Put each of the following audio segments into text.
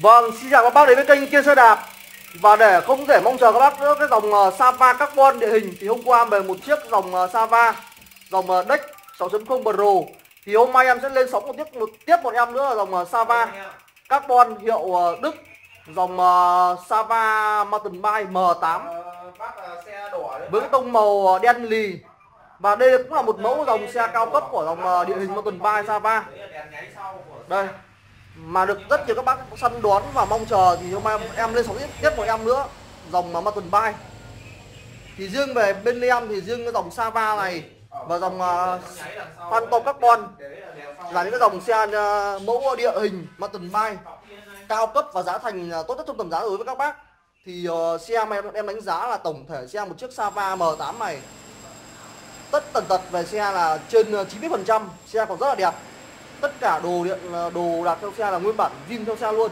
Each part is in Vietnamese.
Vâng, xin chào các bác đến với kênh Kiên Xe Đạp. Và để không thể mong chờ các bác nữa cái dòng uh, Sava Carbon địa hình Thì hôm qua về một chiếc dòng uh, Sava Dòng uh, Deck 6.0 Pro. Thì hôm nay em sẽ lên sóng một tiếp một, tiếp một em nữa là dòng Sava Carbon hiệu Đức Dòng Sava Mountain Bike M8 Với cái tông màu đen lì. Và đây cũng là một mẫu dòng xe cao cấp của dòng địa hình Mountain Bike Sava. Đây mà được rất nhiều các bác săn đón và mong chờ thì hôm nay em lên sóng tiếp một em nữa dòng mà tuần bay thì riêng về bên em thì riêng cái dòng Sava này và dòng à, uh, Phantom Carbon là những cái dòng xe uh, mẫu địa hình mountain bike cao cấp và giá thành uh, tốt nhất trong tầm giá đối với các bác. Thì uh, xe mà em, em đánh giá là tổng thể xe một chiếc Sava M8 này tất tần tật về xe là trên 90% xe còn rất là đẹp tất cả đồ điện ờ, đồ đạc trong xe là nguyên bản zin trong xe luôn.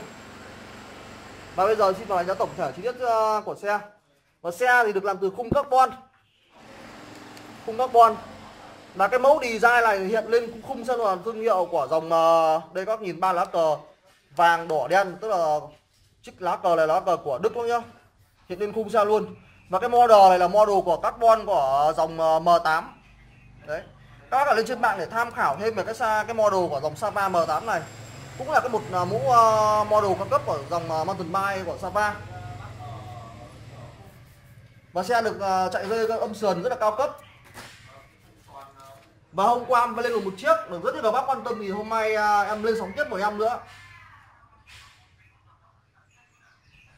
Và bây giờ xin vào đánh giá tổng thể chi tiết ờ, của xe. Và xe thì được làm từ khung carbon. Khung carbon. Là cái mẫu design này hiện lên khung xe là thương hiệu của dòng ờ, đây các nhìn ba lá cờ vàng, đỏ, đen, tức là chiếc lá cờ này là lá cờ của Đức luôn nhá. Hiện lên khung xe luôn. Và cái model này là model của carbon của dòng M8 đấy các bạn lên trên mạng để tham khảo thêm về cái xa cái model của dòng Sava M8 này. Cũng là cái một uh, mũ uh, model cao cấp của dòng uh, Mountain Bike của Sava và xe được uh, chạy rơi âm sườn rất là cao cấp. Và hôm qua em lên được một chiếc được rất nhiều bác quan tâm thì hôm nay uh, em lên sóng tiếp một em nữa.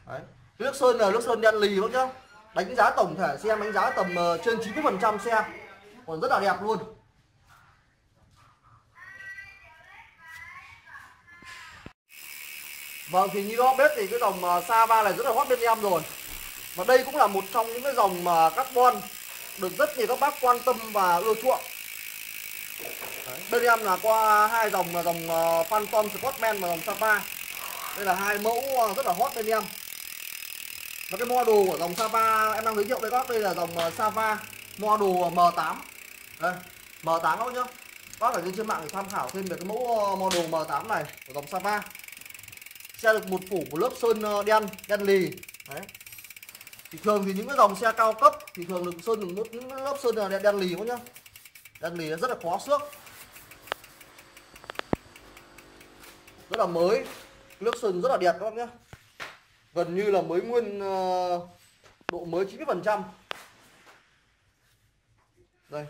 Đấy. nước sơn là nước sơn đen lì bác nhá đánh giá tổng thể xe đánh giá tầm uh, trên 90 phần trăm xe. Còn rất là đẹp luôn. Vâng thì như đó bếp thì cái dòng à, Sava này rất là hot bên em rồi. Và đây cũng là một trong những cái dòng mà carbon được rất nhiều các bác quan tâm và ưa chuộng. Đấy. Bên em là qua hai dòng là dòng à, Phantom Sportman và dòng Sava. Đây là hai mẫu à, rất là hot bên em Và cái model của dòng Sava, em đang giới thiệu đây các đây là dòng Sava model M8 Đây M8 các nhá. Bác ở trên mạng để tham khảo thêm về cái mẫu model M8 này của dòng Sava xe được một phủ một lớp sơn ờ, đen đen lì. Đấy. Thì thường thì những cái dòng xe cao cấp thì thường được sơn được một những lớp sơn là đen, đen lì quá nhá. Đen lì nó rất là khó xước. Rất là mới. Lớp sơn rất là đẹp các bác nhá. Gần như là mới nguyên ờ, độ mới 90 phần trăm. Đây.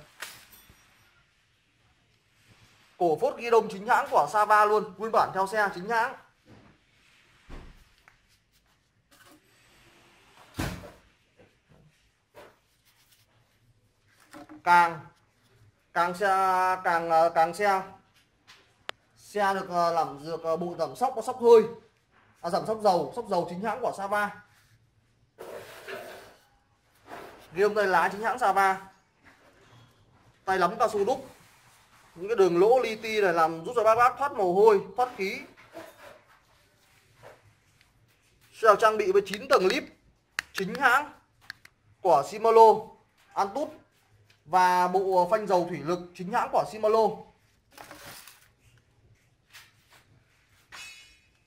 Cổ phốt ghi đông chính hãng của Sava luôn. Nguyên bản theo xe chính hãng. Càng càng xe càng ờ, càng xe. Xe được ờ, làm được ờ, bộ giảm sóc có sóc hơi. À, giảm sóc dầu sóc dầu chính hãng của Sava. Riêng tay lá chính hãng Sava. Tay lắm cao su đúc. Những cái đường lỗ li ti này làm giúp cho bác bác thoát mồ hôi thoát khí. Xe trang bị với 9 tầng lip chính hãng của Shimano Antutu và bộ phanh dầu thủy lực chính hãng của Shimano.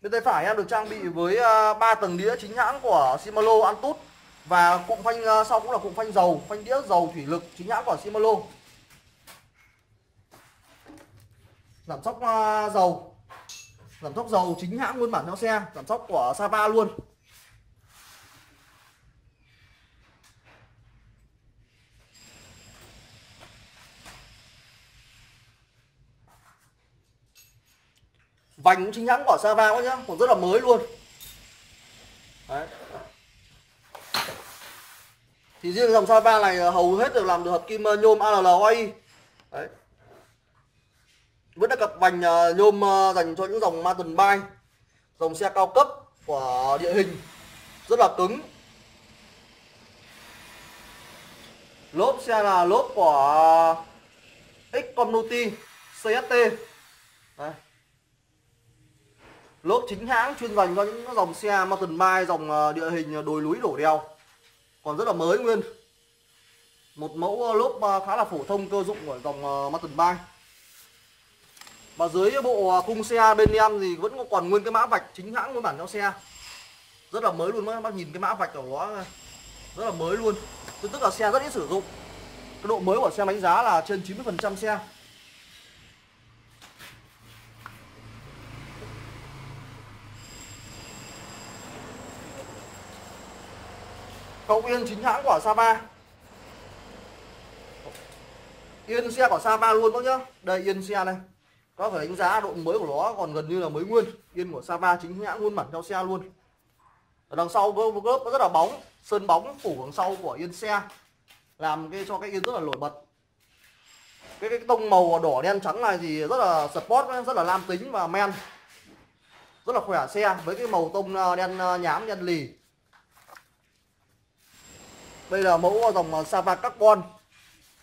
Bên tay phải em được trang bị với à, 3 tầng đĩa chính hãng của Shimano Antutu và cụm phanh à, sau cũng là cụm phanh dầu, phanh đĩa dầu thủy lực chính hãng của Shimano. Giảm sóc à, dầu. Giảm sóc dầu chính hãng nguyên bản theo xe, giảm sóc của Sava luôn. Vành cũng chính hãng của Sava quá nhá, còn rất là mới luôn. Đấy. Thì riêng dòng Sava này ờ, hầu hết được làm được hợp kim ờ, nhôm ALLOI đấy. Vẫn là cặp vành ờ, nhôm dành cho những dòng mountain bike, dòng xe cao cấp của địa hình, rất là cứng. Lốp xe là lốp của X Community CST đây lốp chính hãng chuyên dành cho những dòng xe mountain bike dòng ờ, địa hình ờ, đồi núi đổ đèo. Còn rất là mới nguyên. Một mẫu ờ, lốp khá là phổ thông cơ dụng của dòng mountain bike và dưới bộ khung xe bên em thì vẫn còn nguyên cái mã vạch chính hãng nguyên bản trong xe. Rất là mới luôn các bác nhìn cái mã vạch của nó rất là mới luôn. Tức là xe rất ít sử dụng. Cái độ mới của xe đánh giá là trên 90% xe. Cậu yên chính hãng của Sapa. Yên xe của Sapa luôn bác nhá. Đây yên xe này Có phải đánh giá độ mới của nó còn gần như là mới nguyên? Yên của Sapa chính hãng nguyên bản theo xe luôn. Ở đằng sau gớp, một nó rất là bóng. Sơn bóng phủ đằng sau của yên xe. Làm cái cho cái yên rất là nổi bật. Cái, cái tông màu đỏ đen trắng này thì rất là sport rất là nam tính và men. Rất là khỏe xe với cái màu tông ờ, đen ờ, nhám đen lì đây là mẫu dòng Sava Carbon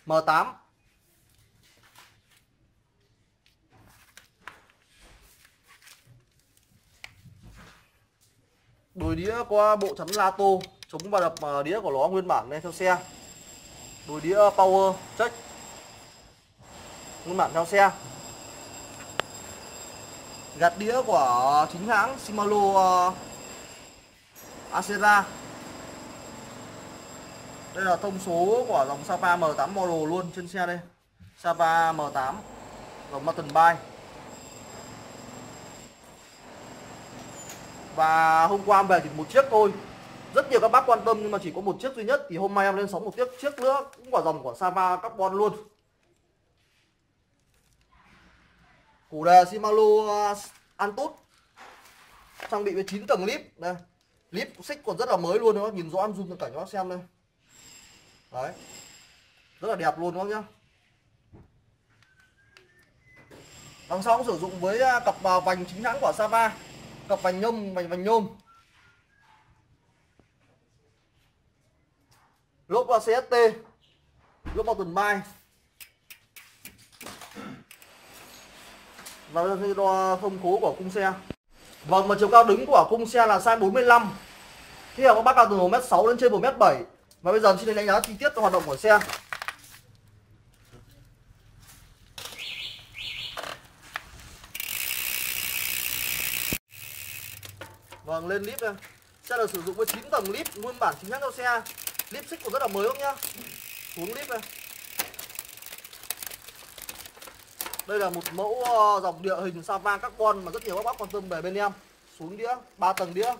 M8 Đùi đĩa qua bộ chắn Lato Chống va đập ờ, đĩa của nó nguyên bản lên theo xe. Đùi đĩa Power check Nguyên bản theo xe. Gạt đĩa của chính hãng Shimano uh, Acera đây là thông số của dòng Sapa M8 model luôn trên xe đây. Sapa M8 dòng mountain bike. Và hôm qua em về chỉ một chiếc thôi. Rất nhiều các bác quan tâm nhưng mà chỉ có một chiếc duy nhất thì hôm nay em lên sóng một chiếc chiếc nữa cũng của dòng của Sapa carbon luôn. Củ đề Shimano uh, Antus. Trang bị với 9 tầng lip đây. Lip xích còn rất là mới luôn đó nhìn rõ em zoom cảnh cho nhóm xem đây đấy. Rất là đẹp luôn các bác nhá? Đằng sau cũng sử dụng với à, cặp vành chính hãng của Sava. Cặp vành nhôm vành vành nhôm. Lốp là CST lốp bao tuần mai. Và bây giờ đo thông số của khung xe. Vâng, mà chiều cao đứng của khung xe là size 45 Khi mà các bác cao từ 1m6 đến trên 1m7 và bây giờ xin đánh giá chi tiết hoạt động của xe. Vâng lên lip đây. Xe được sử dụng với 9 tầng lip nguyên bản chính hãng cho xe. Lip xích cũng rất là mới không nhá. Xuống lip đây. Đây là một mẫu ờ, dòng địa hình Sava carbon mà rất nhiều các bác quan tâm về bên em. Xuống đĩa, 3 tầng đĩa.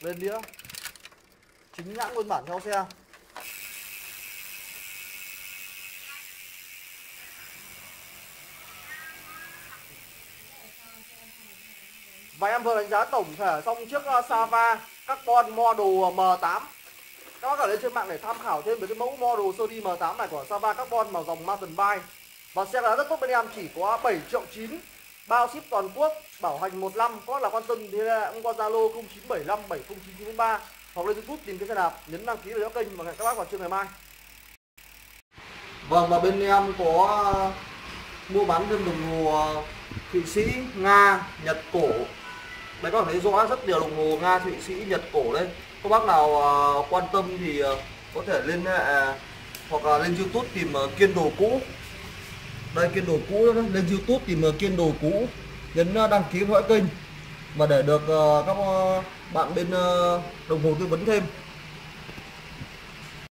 Lên đĩa chính nhãn nguyên bản theo xe. Và em vừa đánh giá tổng thể xong chiếc ờ, Sava Carbon Model M8 Các bác ở lên trên mạng để tham khảo thêm về cái mẫu model Sony M8 này của Sava Carbon màu dòng Mountain Bike. Và xe giá rất tốt bên em chỉ có 7 triệu 9 Bao ship toàn quốc, bảo hành một năm. Có là quan tâm thì cũng qua Zalo 0975 70993 hoặc lên youtube tìm cái xe đạp nhấn đăng ký vào kênh và hẹn các bác vào trưa ngày mai. Vâng và bên em có ờ, mua bán thêm đồng hồ ờ, thụy sĩ nga nhật cổ. Đấy các bạn thấy rõ rất nhiều đồng hồ nga thụy sĩ nhật cổ đây các bác nào uh, quan tâm thì có thể liên hệ hoặc là lên youtube tìm kiên đồ cũ. Đây kiên đồ cũ đó. lên youtube tìm kiên đồ cũ. Nhấn đăng ký theo kênh và để được ờ, các ờ, bạn bên ờ, đồng hồ tư vấn thêm